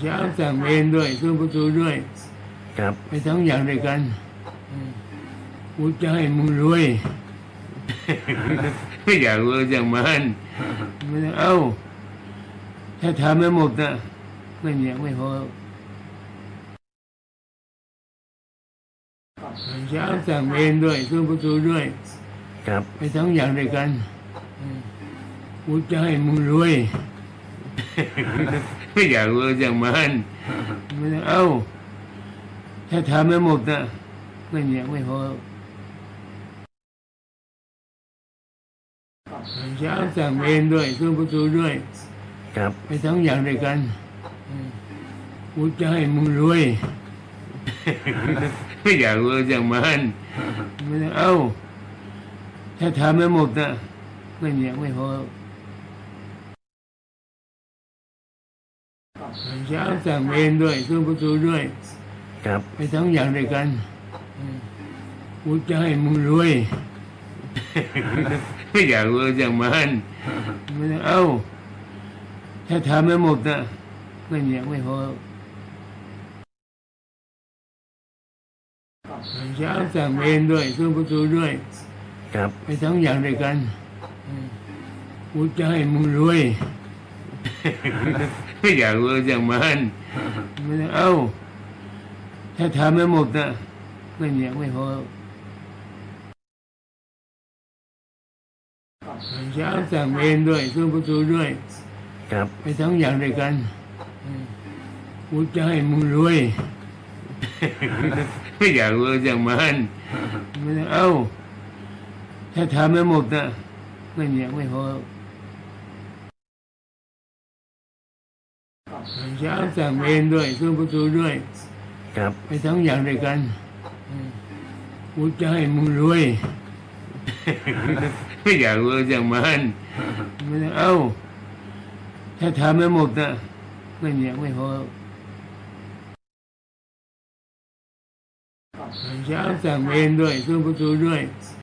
เช้าสั่งเวรด้วยซุ้มประตูด้วย ครับไปทั้งอย่างด้วยกันกูจะให้มึงรวย ไม่อยากรวยอย่างมันไม่ต้องเอาถ้าทำไม่หมดนะไม่อยากไม่พอเช้าสั่งเวรด้วยซุ้มประตูด้วย ครับไปทั้งอย่างด้วยกันกูจะให้มึงรวย ไม่อยากรวยอย่างมันไม่ต้องเอาถ้าทำไม่หมดนะไม่อยากไม่พอเช้าสั่งเวรด้วยซุ้มประตูด้วย ครับไปทั้งอย่างด้วยกันกูจะให้มึงรวยไม่อยากรวยอย่างมันไม่ต้องเอาถ้าทำไม่หมดนะไม่อยากไม่พอ เช้าสั่งเวรด้วยซุ้มประตูด้วย ครับไปทั้งอย่างด้วยกันกูจะให้มึงรวย ไม่อยากรวยอย่างมันไม่ต้องเอาถ้าทำไม่หมดนะไม่อยากไม่พอเช้าสั่งเวรด้วยซุ้มประตูด้วย ครับไปทั้งอย่างด้วยกันกูจะให้มึงรวยไม่ อยากรวยอย่างมันไม่ต้องเอาถ้าทำไม่หมดนะไม่อยากไม่พอเช้าสั่งเวรด้วยซุ้มประตูด้วย ครับไปทั้งอย่างด้วยกันกูจะให้มึงรวยไม่อยากรวยอย่างมันไม่ต้องเอาถ้าทำไม่หมดนะไม่อยากไม่พอ เช้าสั่งเวรด้วยซุ้มประตูด้วย ครับ ไปทั้งอย่างด้วยกันกูจะให้มึงรวย ไม่อยากรวยอย่างมันไม่ต้องเอาถ้าทำไม่หมดนะไม่อยากไม่พอเช้าสั่งเวรด้วยซุ้มประตูด้วย